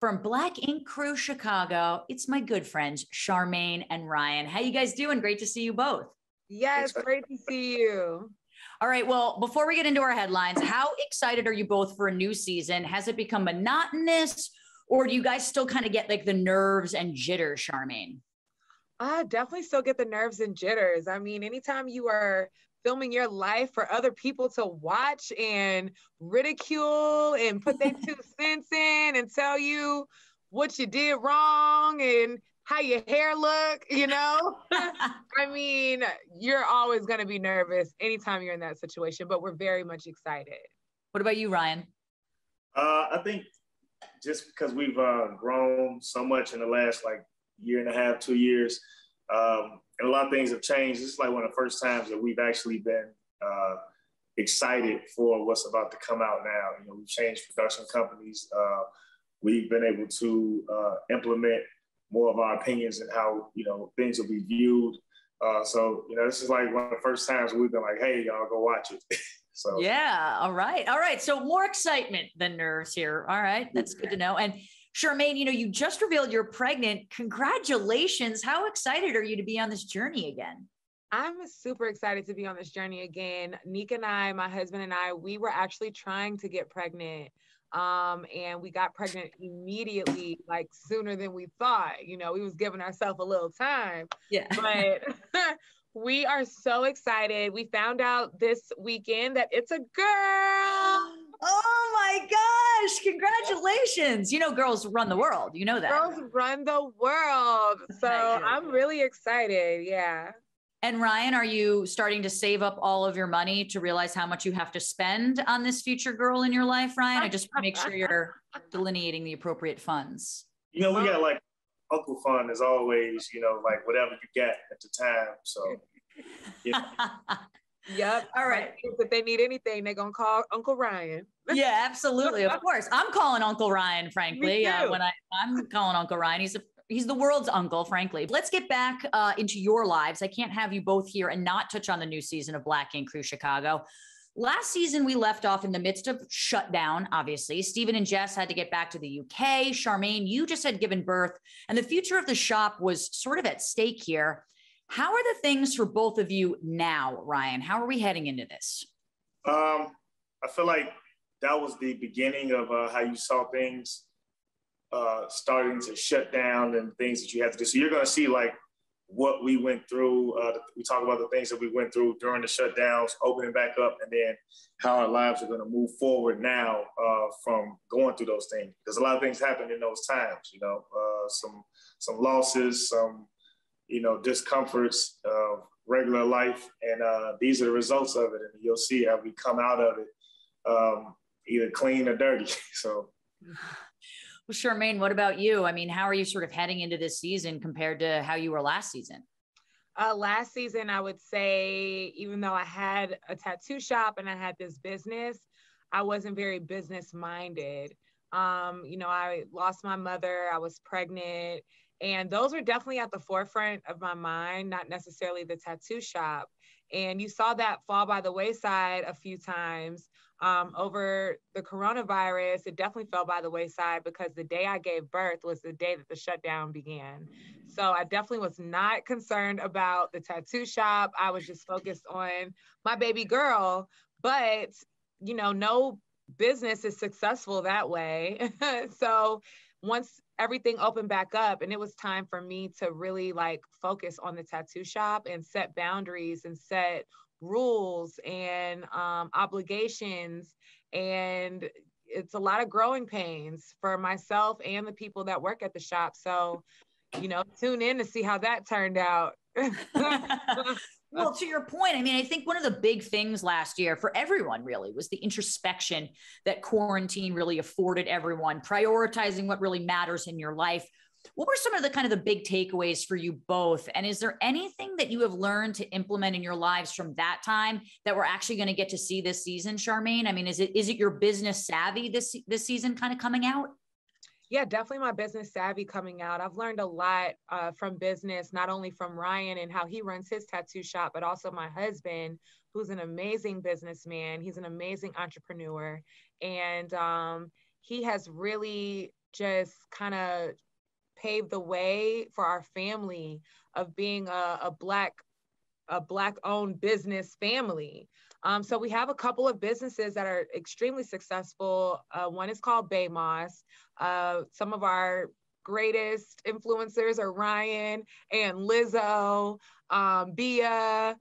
from Black Ink Crew Chicago. It's my good friends, Charmaine and Ryan. How you guys doing? Great to see you both. Yes, great to see you. All right. Well, before we get into our headlines, how excited are you both for a new season? Has it become monotonous or do you guys still kind of get like the nerves and jitters, Charmaine? I definitely still get the nerves and jitters. I mean, anytime you are filming your life for other people to watch and ridicule and put their two cents in and tell you what you did wrong and how your hair look, you know? I mean, you're always going to be nervous anytime you're in that situation, but we're very much excited. What about you, Ryan? Uh, I think just because we've uh, grown so much in the last like year and a half, two years, um, and a lot of things have changed. This is like one of the first times that we've actually been uh, excited for what's about to come out now. You know, we've changed production companies. Uh, we've been able to uh, implement more of our opinions and how you know things will be viewed. Uh, so you know, this is like one of the first times we've been like, "Hey, y'all, go watch it." so yeah, all right, all right. So more excitement than nerves here. All right, that's good to know. And Charmaine, you know, you just revealed you're pregnant. Congratulations. How excited are you to be on this journey again? I'm super excited to be on this journey again. Nick and I, my husband and I, we were actually trying to get pregnant. Um, and we got pregnant immediately, like sooner than we thought. You know, we was giving ourselves a little time. Yeah. But we are so excited. We found out this weekend that it's a girl. Oh my gosh, congratulations. You know, girls run the world. You know that. Girls run the world. So I'm really excited. Yeah. And Ryan, are you starting to save up all of your money to realize how much you have to spend on this future girl in your life, Ryan? I just want to make sure you're delineating the appropriate funds. You know, we got like Uncle Fund is always, you know, like whatever you get at the time. So, Yep. All right. If they need anything, they're gonna call Uncle Ryan. yeah, absolutely. Of course. I'm calling Uncle Ryan, frankly. Uh, when I I'm calling Uncle Ryan. He's a he's the world's uncle, frankly. Let's get back uh, into your lives. I can't have you both here and not touch on the new season of Black Ink Crew Chicago. Last season, we left off in the midst of shutdown, obviously. Stephen and Jess had to get back to the UK. Charmaine, you just had given birth, and the future of the shop was sort of at stake here. How are the things for both of you now, Ryan? How are we heading into this? Um, I feel like that was the beginning of uh, how you saw things uh, starting to shut down and things that you have to do. So you're going to see like what we went through. Uh, we talk about the things that we went through during the shutdowns, opening back up, and then how our lives are going to move forward now uh, from going through those things. Because a lot of things happened in those times. You know, uh, some some losses, some you know, discomforts of regular life. And uh, these are the results of it. And you'll see how we come out of it um, either clean or dirty. so. Well, Charmaine, what about you? I mean, how are you sort of heading into this season compared to how you were last season? Uh, last season, I would say, even though I had a tattoo shop and I had this business, I wasn't very business minded. Um, you know, I lost my mother, I was pregnant, and those are definitely at the forefront of my mind, not necessarily the tattoo shop. And you saw that fall by the wayside a few times um, over the coronavirus. It definitely fell by the wayside because the day I gave birth was the day that the shutdown began. So I definitely was not concerned about the tattoo shop. I was just focused on my baby girl. But, you know, no business is successful that way. so once everything opened back up and it was time for me to really like focus on the tattoo shop and set boundaries and set rules and um, obligations. And it's a lot of growing pains for myself and the people that work at the shop. So you know tune in to see how that turned out well, to your point, I mean, I think one of the big things last year for everyone really was the introspection that quarantine really afforded everyone, prioritizing what really matters in your life. What were some of the kind of the big takeaways for you both? And is there anything that you have learned to implement in your lives from that time that we're actually going to get to see this season, Charmaine? I mean, is it is it your business savvy this this season kind of coming out? Yeah, definitely my business savvy coming out. I've learned a lot uh, from business, not only from Ryan and how he runs his tattoo shop, but also my husband, who's an amazing businessman. He's an amazing entrepreneur. And um, he has really just kind of paved the way for our family of being a, a black a black owned business family um, so we have a couple of businesses that are extremely successful. Uh, one is called bay moss uh, some of our greatest influencers are ryan and lizzo um, bia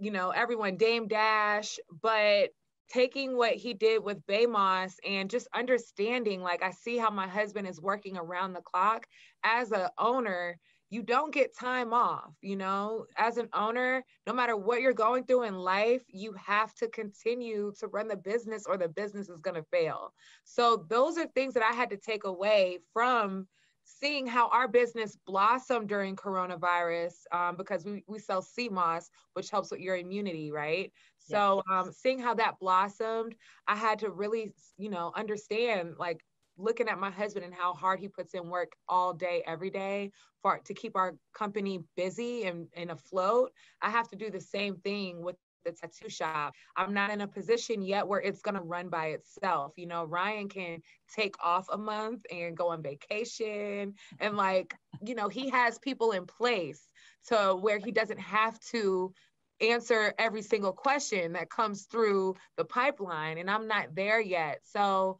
you know everyone dame dash. But taking what he did with Bay Moss and just understanding, like I see how my husband is working around the clock as a owner, you don't get time off, you know, as an owner, no matter what you're going through in life, you have to continue to run the business or the business is going to fail. So those are things that I had to take away from seeing how our business blossomed during coronavirus um, because we, we sell sea moss, which helps with your immunity, right? So um, seeing how that blossomed, I had to really, you know, understand like looking at my husband and how hard he puts in work all day, every day for to keep our company busy and, and afloat. I have to do the same thing with the tattoo shop. I'm not in a position yet where it's going to run by itself. You know, Ryan can take off a month and go on vacation. And, like, you know, he has people in place to where he doesn't have to answer every single question that comes through the pipeline. And I'm not there yet. So,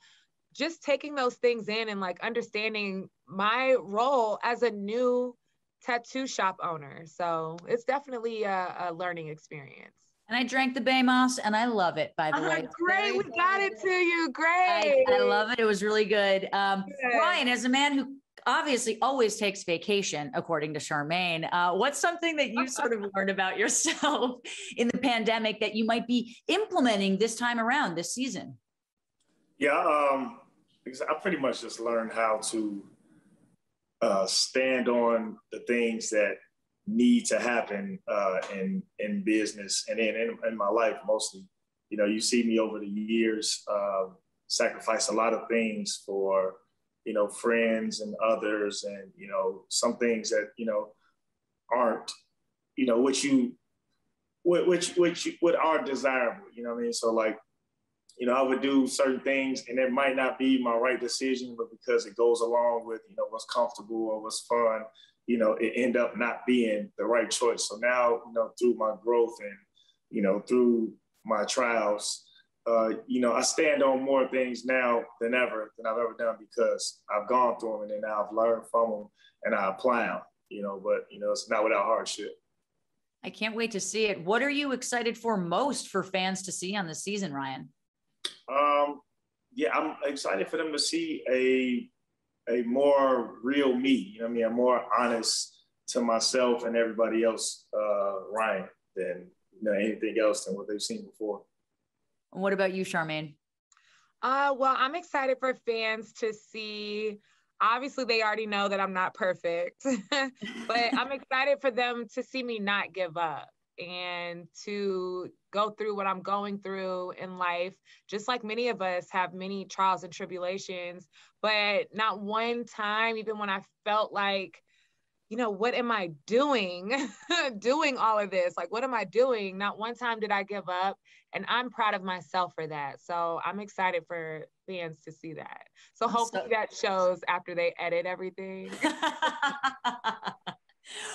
just taking those things in and like understanding my role as a new tattoo shop owner. So it's definitely a, a learning experience. And I drank the Bay Moss and I love it, by the uh, way. Great. We got it to you. Great. I, I love it. It was really good. Um, good. Ryan, as a man who obviously always takes vacation, according to Charmaine, uh, what's something that you sort of learned about yourself in the pandemic that you might be implementing this time around this season? Yeah, um, I pretty much just learned how to uh, stand on the things that need to happen uh, in in business and in, in, in my life mostly. You know, you see me over the years uh, sacrifice a lot of things for you know friends and others, and you know some things that you know aren't you know which you which which what are desirable. You know what I mean? So like you know, I would do certain things and it might not be my right decision, but because it goes along with, you know, what's comfortable or what's fun, you know, it end up not being the right choice. So now, you know, through my growth and, you know, through my trials, uh, you know, I stand on more things now than ever than I've ever done because I've gone through them and then I've learned from them and I apply them, you know, but, you know, it's not without hardship. I can't wait to see it. What are you excited for most for fans to see on the season, Ryan? Um, yeah, I'm excited for them to see a a more real me. You know, I mean, a more honest to myself and everybody else, uh, Ryan, than you know, anything else than what they've seen before. What about you, Charmaine? Uh, well, I'm excited for fans to see. Obviously, they already know that I'm not perfect, but I'm excited for them to see me not give up and to go through what I'm going through in life, just like many of us have many trials and tribulations, but not one time, even when I felt like, you know, what am I doing? doing all of this. Like, what am I doing? Not one time did I give up. And I'm proud of myself for that. So I'm excited for fans to see that. So hopefully so- that shows after they edit everything.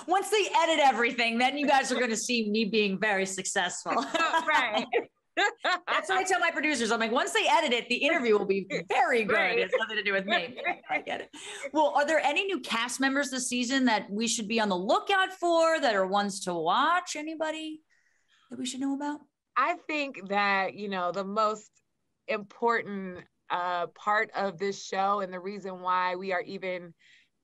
once they edit everything, then you guys are going to see me being very successful. right. That's what I tell my producers. I'm like, once they edit it, the interview will be very good. Right. It's nothing to do with me. I get it. Well, are there any new cast members this season that we should be on the lookout for that are ones to watch? Anybody that we should know about? I think that, you know, the most important uh, part of this show and the reason why we are even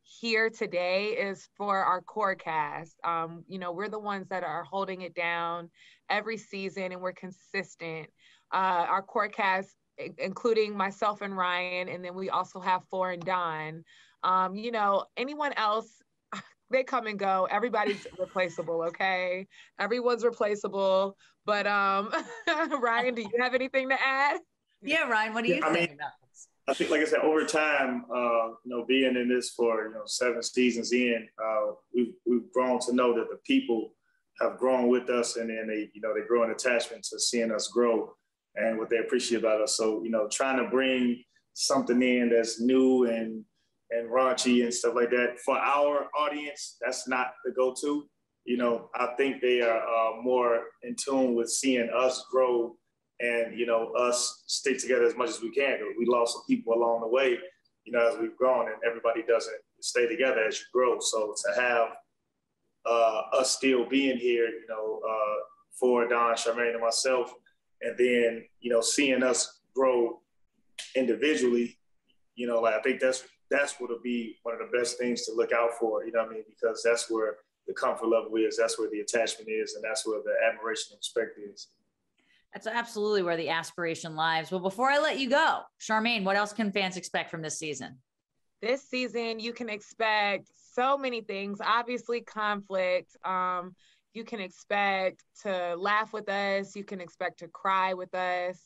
here today is for our core cast. Um, you know, we're the ones that are holding it down every season and we're consistent. Uh, our core cast, including myself and Ryan, and then we also have Phor and Don. Um, you know, anyone else, they come and go. Everybody's replaceable, okay? Everyone's replaceable. But um, Ryan, do you have anything to add? Yeah, Ryan, what do you yeah, think? I mean, I think, like I said, over time, uh, you know, being in this for you know seven seasons in, uh, we've we've grown to know that the people have grown with us, and then they, you know, they grow an attachment to seeing us grow and what they appreciate about us. So, you know, trying to bring something in that's new and and raunchy and stuff like that. For our audience, that's not the go-to. You know, I think they are uh, more in tune with seeing us grow and you know us stick together as much as we can. We lost some people along the way, you know, as we've grown, and everybody doesn't stay together as you grow. So to have uh, us still being here, you know, uh, for Don, Charmaine, and myself, and then you know seeing us grow individually, you know, like I think that's that's what'll be one of the best things to look out Phor. You know what I mean? Because that's where the comfort level is, that's where the attachment is, and that's where the admiration and respect is. That's absolutely where the aspiration lies. Well, before I let you go, Charmaine, what else can fans expect from this season? This season, you can expect so many things. Obviously, conflict. Um, you can expect to laugh with us. You can expect to cry with us.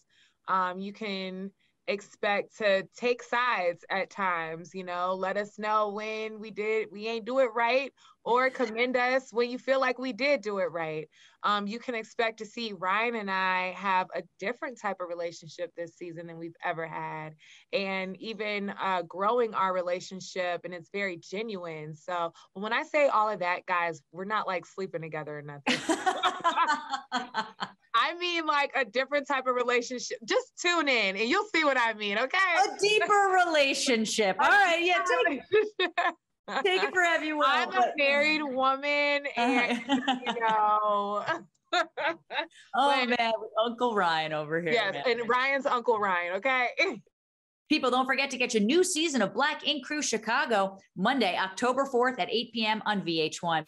Um, you can expect to take sides at times you know let us know when we did we ain't do it right or commend us when you feel like we did do it right um, you can expect to see ryan and i have a different type of relationship this season than we've ever had and even uh, growing our relationship and it's very genuine so when i say all of that guys we're not like sleeping together or nothing I mean like a different type of relationship. Just tune in and you'll see what I mean, okay? A deeper relationship. All right, yeah, take. Take it for everyone. I'm a married woman and you know oh man, Uncle Ryan over here. Yes, man. and Ryan's Uncle Ryan, okay? People, don't forget to get your new season of Black Ink Crew Chicago Monday, October 4th at 8 p.m. on VH1.